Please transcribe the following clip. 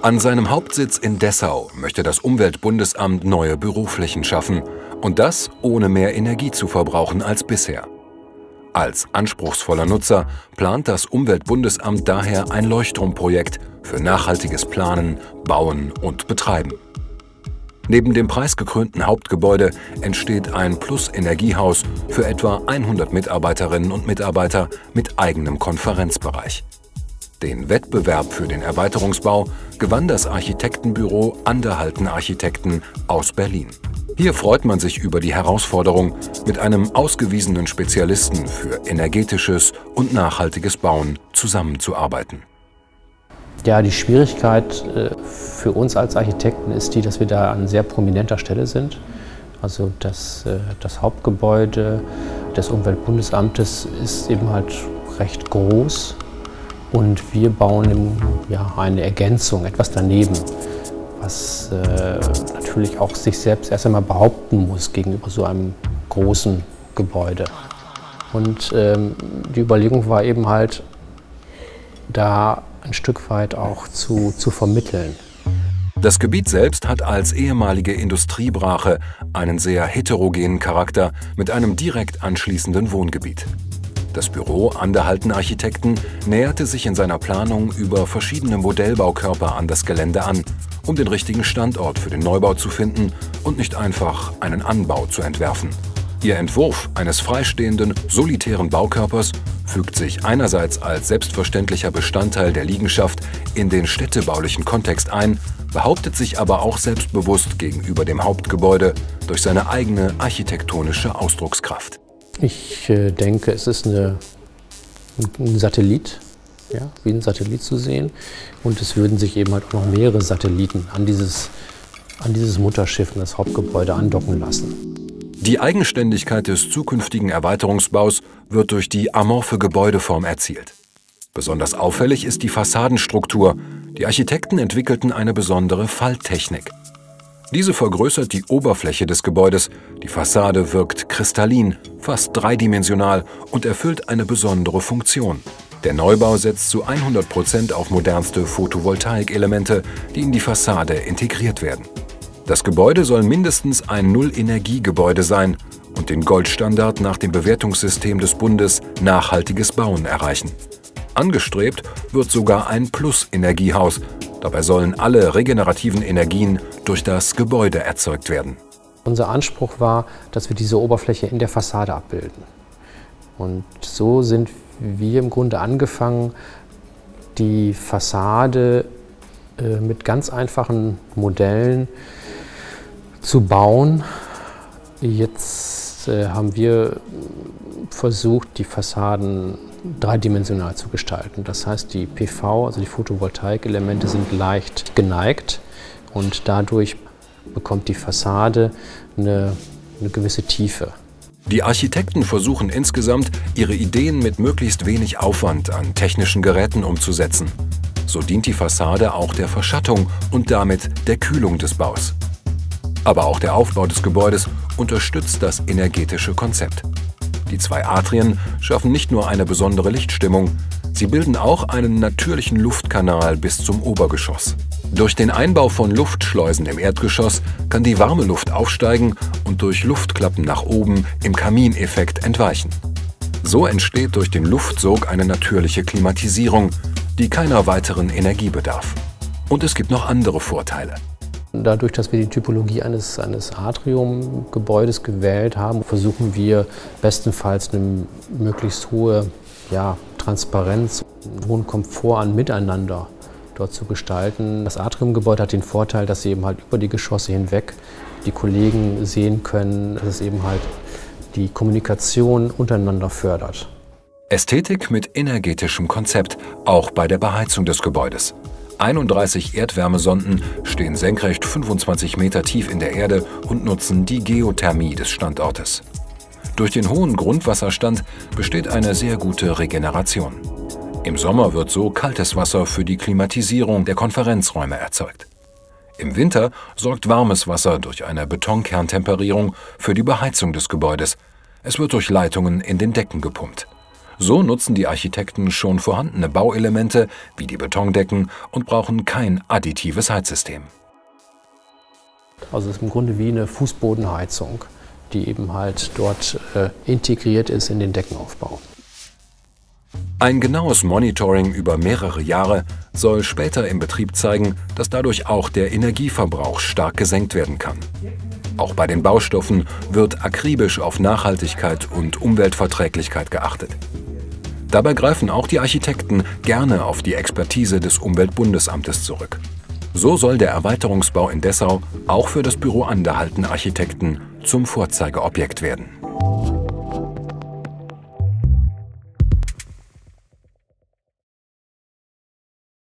An seinem Hauptsitz in Dessau möchte das Umweltbundesamt neue Büroflächen schaffen und das ohne mehr Energie zu verbrauchen als bisher. Als anspruchsvoller Nutzer plant das Umweltbundesamt daher ein Leuchtturmprojekt für nachhaltiges Planen, Bauen und Betreiben. Neben dem preisgekrönten Hauptgebäude entsteht ein Plus-Energiehaus für etwa 100 Mitarbeiterinnen und Mitarbeiter mit eigenem Konferenzbereich. Den Wettbewerb für den Erweiterungsbau gewann das Architektenbüro Anderhalten Architekten aus Berlin. Hier freut man sich über die Herausforderung, mit einem ausgewiesenen Spezialisten für energetisches und nachhaltiges Bauen zusammenzuarbeiten. Ja, die Schwierigkeit äh, für uns als Architekten ist die, dass wir da an sehr prominenter Stelle sind. Also das, äh, das Hauptgebäude des Umweltbundesamtes ist eben halt recht groß und wir bauen ja, eine Ergänzung, etwas daneben, was äh, natürlich auch sich selbst erst einmal behaupten muss gegenüber so einem großen Gebäude. Und ähm, die Überlegung war eben halt, da ein Stück weit auch zu, zu vermitteln. Das Gebiet selbst hat als ehemalige Industriebrache einen sehr heterogenen Charakter mit einem direkt anschließenden Wohngebiet. Das Büro Anderhalten Architekten näherte sich in seiner Planung über verschiedene Modellbaukörper an das Gelände an, um den richtigen Standort für den Neubau zu finden und nicht einfach einen Anbau zu entwerfen. Ihr Entwurf eines freistehenden, solitären Baukörpers fügt sich einerseits als selbstverständlicher Bestandteil der Liegenschaft in den städtebaulichen Kontext ein, behauptet sich aber auch selbstbewusst gegenüber dem Hauptgebäude durch seine eigene architektonische Ausdruckskraft. Ich äh, denke, es ist eine, ein Satellit, ja, wie ein Satellit zu sehen. Und es würden sich eben halt auch noch mehrere Satelliten an dieses, an dieses Mutterschiff, und das Hauptgebäude andocken lassen. Die Eigenständigkeit des zukünftigen Erweiterungsbaus wird durch die amorphe Gebäudeform erzielt. Besonders auffällig ist die Fassadenstruktur. Die Architekten entwickelten eine besondere Falttechnik. Diese vergrößert die Oberfläche des Gebäudes. Die Fassade wirkt kristallin, fast dreidimensional und erfüllt eine besondere Funktion. Der Neubau setzt zu 100 Prozent auf modernste Photovoltaikelemente, die in die Fassade integriert werden. Das Gebäude soll mindestens ein Null-Energie-Gebäude sein und den Goldstandard nach dem Bewertungssystem des Bundes Nachhaltiges Bauen erreichen. Angestrebt wird sogar ein Plus-Energiehaus, Dabei sollen alle regenerativen Energien durch das Gebäude erzeugt werden. Unser Anspruch war, dass wir diese Oberfläche in der Fassade abbilden. Und so sind wir im Grunde angefangen, die Fassade äh, mit ganz einfachen Modellen zu bauen. Jetzt äh, haben wir versucht, die Fassaden dreidimensional zu gestalten. Das heißt, die PV, also die Photovoltaikelemente, sind leicht geneigt und dadurch bekommt die Fassade eine, eine gewisse Tiefe. Die Architekten versuchen insgesamt, ihre Ideen mit möglichst wenig Aufwand an technischen Geräten umzusetzen. So dient die Fassade auch der Verschattung und damit der Kühlung des Baus. Aber auch der Aufbau des Gebäudes unterstützt das energetische Konzept. Die zwei Atrien schaffen nicht nur eine besondere Lichtstimmung, sie bilden auch einen natürlichen Luftkanal bis zum Obergeschoss. Durch den Einbau von Luftschleusen im Erdgeschoss kann die warme Luft aufsteigen und durch Luftklappen nach oben im Kamineffekt entweichen. So entsteht durch den Luftsog eine natürliche Klimatisierung, die keiner weiteren Energie bedarf. Und es gibt noch andere Vorteile. Dadurch, dass wir die Typologie eines, eines Atriumgebäudes gewählt haben, versuchen wir bestenfalls eine möglichst hohe ja, Transparenz, einen hohen Komfort an Miteinander dort zu gestalten. Das Atriumgebäude hat den Vorteil, dass sie eben halt über die Geschosse hinweg die Kollegen sehen können, dass es eben halt die Kommunikation untereinander fördert. Ästhetik mit energetischem Konzept, auch bei der Beheizung des Gebäudes. 31 Erdwärmesonden stehen senkrecht 25 Meter tief in der Erde und nutzen die Geothermie des Standortes. Durch den hohen Grundwasserstand besteht eine sehr gute Regeneration. Im Sommer wird so kaltes Wasser für die Klimatisierung der Konferenzräume erzeugt. Im Winter sorgt warmes Wasser durch eine Betonkerntemperierung für die Beheizung des Gebäudes. Es wird durch Leitungen in den Decken gepumpt. So nutzen die Architekten schon vorhandene Bauelemente wie die Betondecken und brauchen kein additives Heizsystem. Also es ist im Grunde wie eine Fußbodenheizung, die eben halt dort äh, integriert ist in den Deckenaufbau. Ein genaues Monitoring über mehrere Jahre soll später im Betrieb zeigen, dass dadurch auch der Energieverbrauch stark gesenkt werden kann. Auch bei den Baustoffen wird akribisch auf Nachhaltigkeit und Umweltverträglichkeit geachtet. Dabei greifen auch die Architekten gerne auf die Expertise des Umweltbundesamtes zurück. So soll der Erweiterungsbau in Dessau auch für das Büro Anderhalten Architekten zum Vorzeigeobjekt werden.